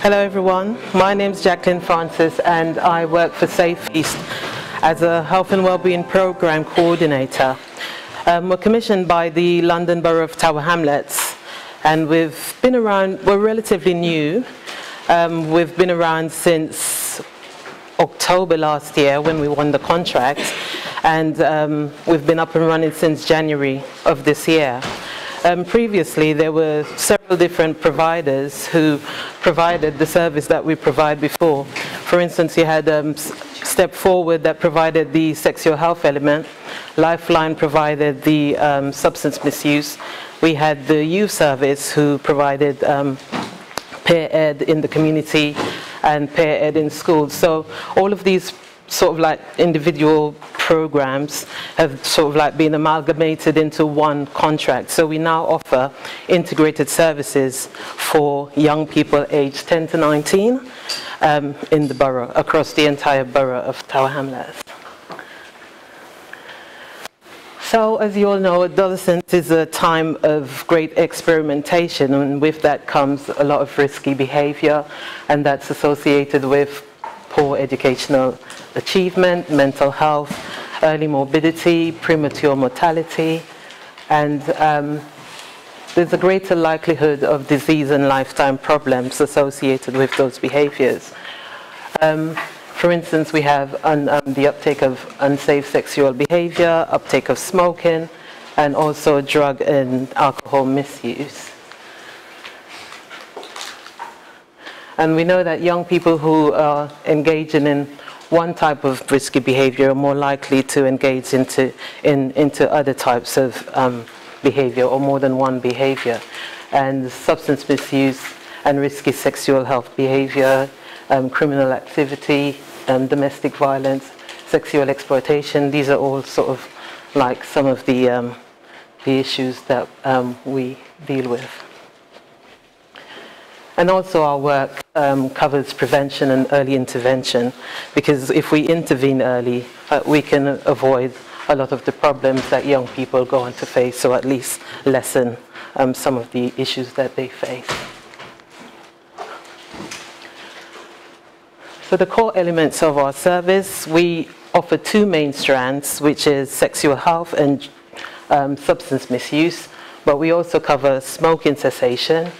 Hello everyone, my name is Jacqueline Francis and I work for Safe East as a Health and Wellbeing Programme Coordinator. Um, we're commissioned by the London Borough of Tower Hamlets and we've been around, we're relatively new. Um, we've been around since October last year when we won the contract and um, we've been up and running since January of this year. Um, previously, there were several different providers who provided the service that we provide before. For instance, you had um, Step Forward that provided the sexual health element. Lifeline provided the um, substance misuse. We had the youth service who provided um, peer ed in the community and peer ed in schools. So all of these sort of like individual programs have sort of like been amalgamated into one contract. So we now offer integrated services for young people aged 10 to 19 um, in the borough, across the entire borough of Tower Hamlets. So, as you all know, adolescence is a time of great experimentation, and with that comes a lot of risky behavior, and that's associated with poor educational achievement, mental health, early morbidity, premature mortality, and um, there's a greater likelihood of disease and lifetime problems associated with those behaviors. Um, for instance, we have un, um, the uptake of unsafe sexual behavior, uptake of smoking, and also drug and alcohol misuse. And we know that young people who are engaging in one type of risky behavior are more likely to engage into, in, into other types of um, behavior or more than one behavior. And substance misuse and risky sexual health behavior, um, criminal activity, um, domestic violence, sexual exploitation, these are all sort of like some of the, um, the issues that um, we deal with. And also our work um, covers prevention and early intervention because if we intervene early, uh, we can avoid a lot of the problems that young people go on to face, or at least lessen um, some of the issues that they face. So the core elements of our service, we offer two main strands, which is sexual health and um, substance misuse, but we also cover smoking cessation,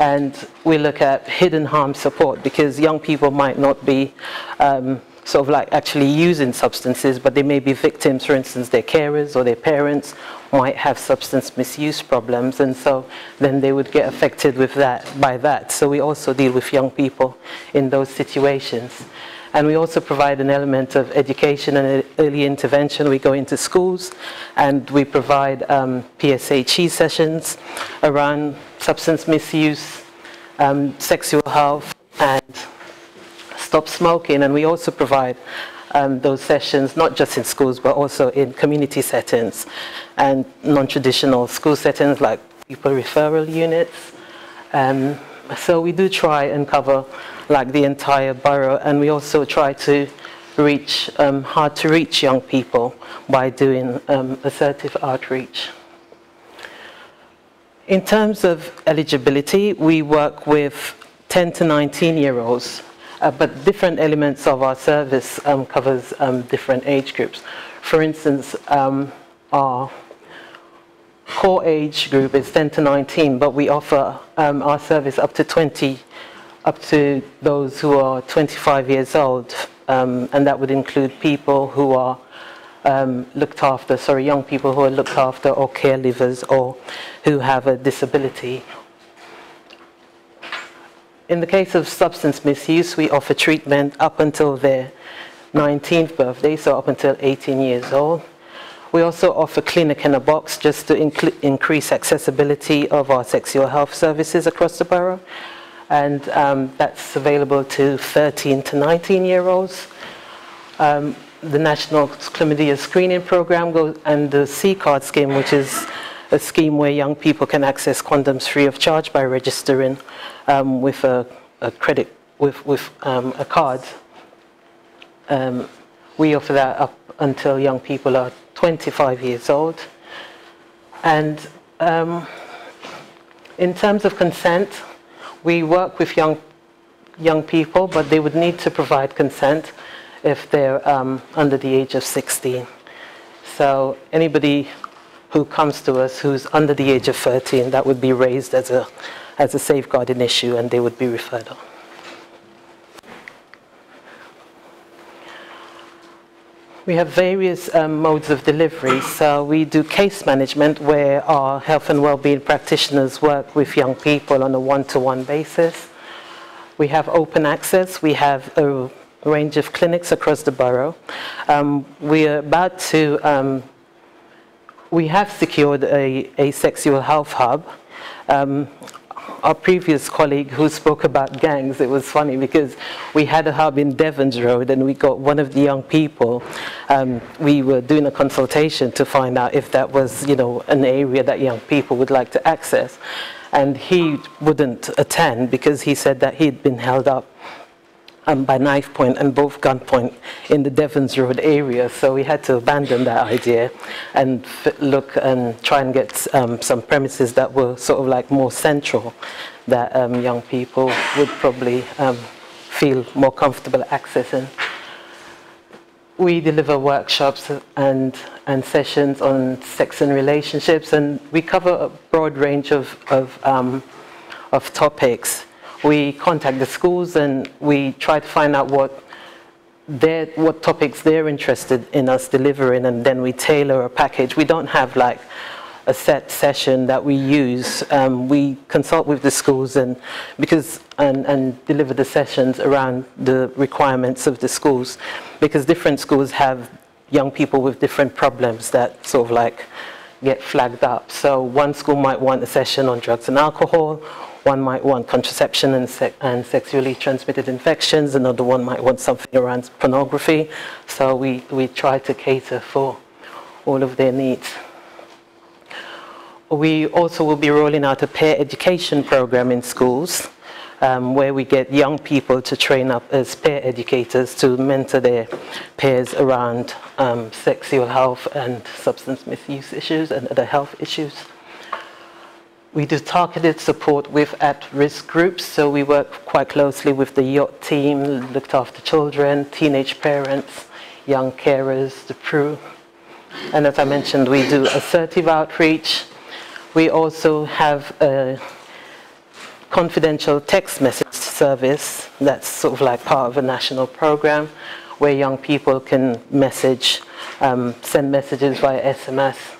and we look at hidden harm support because young people might not be um, sort of like actually using substances, but they may be victims, for instance, their carers or their parents might have substance misuse problems, and so then they would get affected with that by that. So we also deal with young people in those situations. And we also provide an element of education and early intervention. We go into schools and we provide um, PSHE sessions around substance misuse, um, sexual health, and stop smoking. And we also provide um, those sessions not just in schools but also in community settings and non-traditional school settings like pupil referral units. Um, so we do try and cover like the entire borough and we also try to reach um, hard to reach young people by doing um, assertive outreach. In terms of eligibility, we work with 10 to 19 year olds, uh, but different elements of our service um, covers um, different age groups. For instance, um, our core age group is 10 to 19, but we offer um, our service up to 20, up to those who are 25 years old, um, and that would include people who are um, looked after, sorry, young people who are looked after or caregivers or who have a disability. In the case of substance misuse, we offer treatment up until their 19th birthday, so up until 18 years old. We also offer clinic in a box just to increase accessibility of our sexual health services across the borough. And um, that's available to 13 to 19 year olds. Um, the National Chlamydia Screening Program goes, and the C-Card scheme, which is a scheme where young people can access condoms free of charge by registering um, with a, a, credit, with, with um, a card. Um, we offer that up until young people are 25 years old. And um, in terms of consent, we work with young young people, but they would need to provide consent if they're um, under the age of 16. So anybody who comes to us who's under the age of 13, that would be raised as a, as a safeguarding issue and they would be referred on. We have various um, modes of delivery. So we do case management where our health and well-being practitioners work with young people on a one-to-one basis. We have open access. We have a range of clinics across the borough. Um, we are about to, um, we have secured a, a sexual health hub. Our previous colleague who spoke about gangs, it was funny because we had a hub in Devons Road and we got one of the young people. Um, we were doing a consultation to find out if that was, you know, an area that young people would like to access. And he wouldn't attend because he said that he'd been held up by knife point and both gunpoint in the Devons Road area. So we had to abandon that idea and look and try and get um, some premises that were sort of like more central that um, young people would probably um, feel more comfortable accessing. We deliver workshops and, and sessions on sex and relationships, and we cover a broad range of, of, um, of topics we contact the schools and we try to find out what their, what topics they're interested in us delivering and then we tailor a package. We don't have like a set session that we use. Um, we consult with the schools and because and, and deliver the sessions around the requirements of the schools because different schools have young people with different problems that sort of like get flagged up. So one school might want a session on drugs and alcohol, one might want contraception and, se and sexually transmitted infections. Another one might want something around pornography. So we, we try to cater for all of their needs. We also will be rolling out a peer education program in schools um, where we get young people to train up as peer educators to mentor their peers around um, sexual health and substance misuse issues and other health issues. We do targeted support with at-risk groups, so we work quite closely with the YOT team, looked after children, teenage parents, young carers, the crew. And as I mentioned, we do assertive outreach. We also have a confidential text message service that's sort of like part of a national program where young people can message, um, send messages via SMS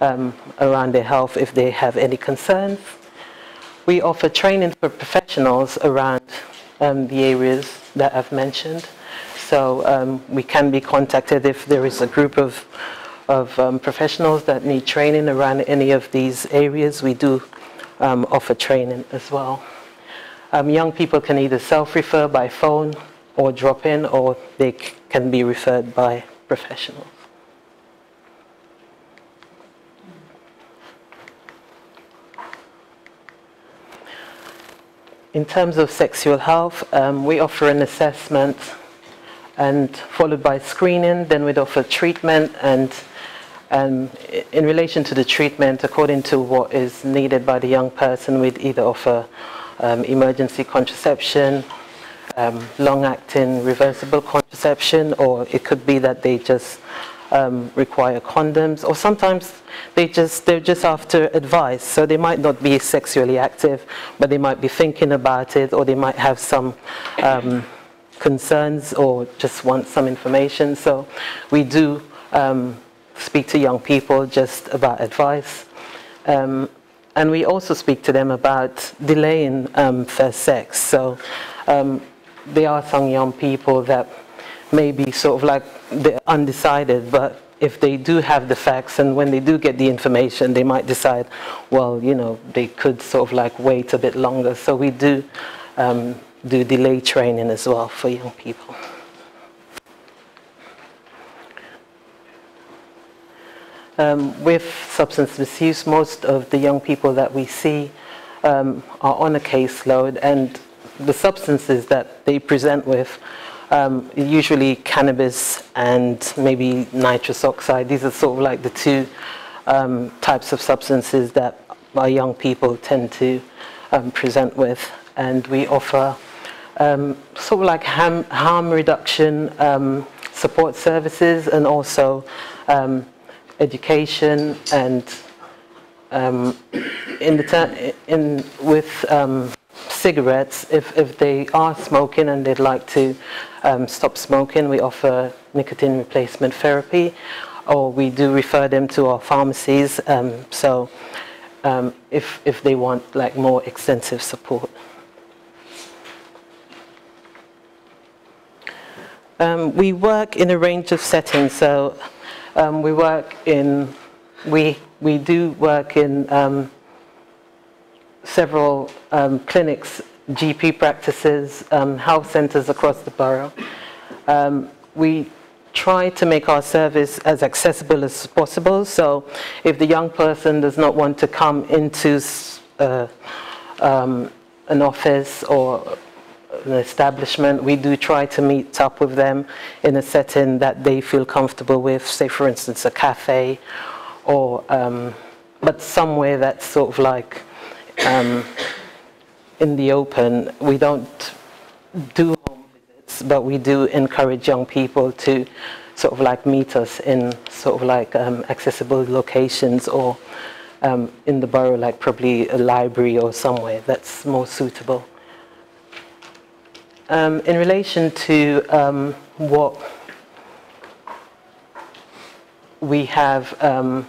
um, around their health if they have any concerns. We offer training for professionals around um, the areas that I've mentioned. So um, we can be contacted if there is a group of, of um, professionals that need training around any of these areas. We do um, offer training as well. Um, young people can either self-refer by phone or drop in or they can be referred by professionals. In terms of sexual health, um, we offer an assessment and followed by screening, then we'd offer treatment and um, in relation to the treatment, according to what is needed by the young person, we'd either offer um, emergency contraception, um, long-acting reversible contraception, or it could be that they just um, require condoms, or sometimes they just, they're just after advice. So they might not be sexually active, but they might be thinking about it, or they might have some um, concerns or just want some information. So we do um, speak to young people just about advice. Um, and we also speak to them about delaying um, first sex. So um, there are some young people that maybe sort of like they're undecided, but if they do have the facts and when they do get the information, they might decide, well, you know, they could sort of like wait a bit longer. So we do um, do delay training as well for young people. Um, with substance misuse, most of the young people that we see um, are on a caseload and the substances that they present with um, usually cannabis and maybe nitrous oxide. These are sort of like the two um, types of substances that our young people tend to um, present with. And we offer um, sort of like harm, harm reduction um, support services and also um, education and in the in with cigarettes if, if they are smoking and they'd like to um, stop smoking we offer nicotine replacement therapy or we do refer them to our pharmacies um, so um, if, if they want like more extensive support Um, we work in a range of settings. So um, we work in, we, we do work in several um, clinics, GP practices, um, health centres across the borough. Um, we try to make our service as accessible as possible. So if the young person does not want to come into uh, an office or an establishment, we do try to meet up with them in a setting that they feel comfortable with, say for instance a cafe or um, but somewhere that's sort of like um, in the open. We don't do home visits, but we do encourage young people to sort of like meet us in sort of like um, accessible locations or um, in the borough, like probably a library or somewhere that's more suitable. Um, in relation to um, what we have, um,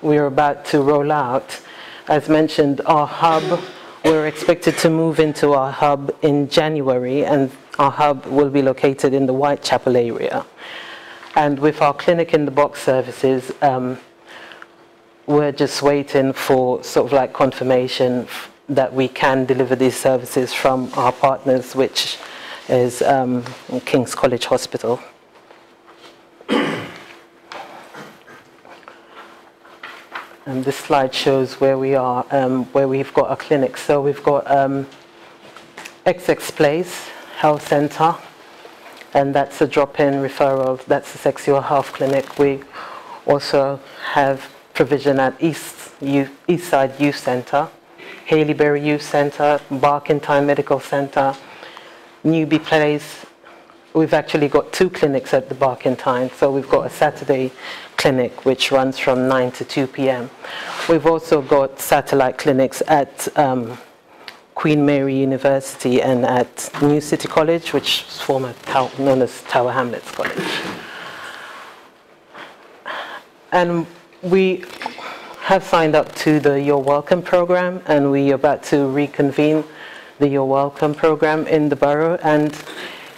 we're about to roll out, as mentioned, our hub, we're expected to move into our hub in January, and our hub will be located in the Whitechapel area. And with our clinic in the box services, um, we're just waiting for sort of like confirmation that we can deliver these services from our partners, which is um, King's College Hospital. And this slide shows where we are, um, where we've got a clinic. So we've got um, XX Place Health Centre, and that's a drop-in referral. That's a sexual health clinic. We also have provision at East, East Eastside Youth Centre, Haileybury Youth Centre, Barkantine Medical Centre, Newby Place. We've actually got two clinics at the Barkantine. So we've got a Saturday clinic which runs from 9 to 2 p.m. We've also got satellite clinics at um, Queen Mary University and at New City College, which is former known as Tower Hamlets College. And we have signed up to the You're Welcome program, and we are about to reconvene the You're Welcome program in the borough. And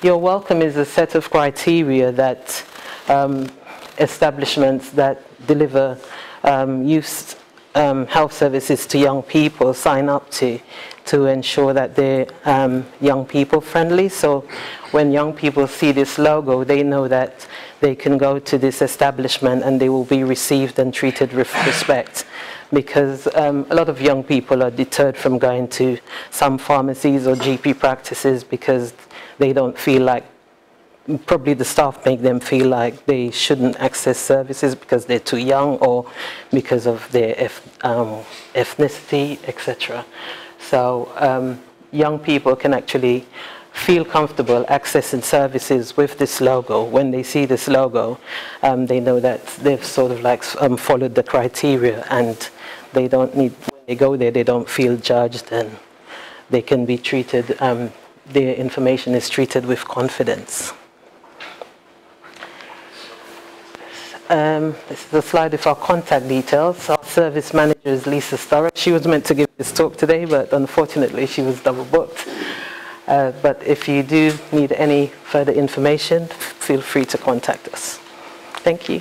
You're Welcome is a set of criteria that um, establishments that deliver um, youth um, health services to young people sign up to to ensure that they're um, young people friendly. So when young people see this logo, they know that they can go to this establishment and they will be received and treated with respect because um, a lot of young people are deterred from going to some pharmacies or GP practices because they don't feel like probably the staff make them feel like they shouldn't access services because they're too young or because of their um, ethnicity, etc. So um, young people can actually feel comfortable accessing services with this logo. When they see this logo, um, they know that they've sort of like um, followed the criteria and they don't need, when they go there, they don't feel judged and they can be treated, their information is treated with confidence. Um, this is a slide of our contact details. Our service manager is Lisa Sturrock. She was meant to give this talk today, but unfortunately she was double booked. Uh, but if you do need any further information, feel free to contact us. Thank you.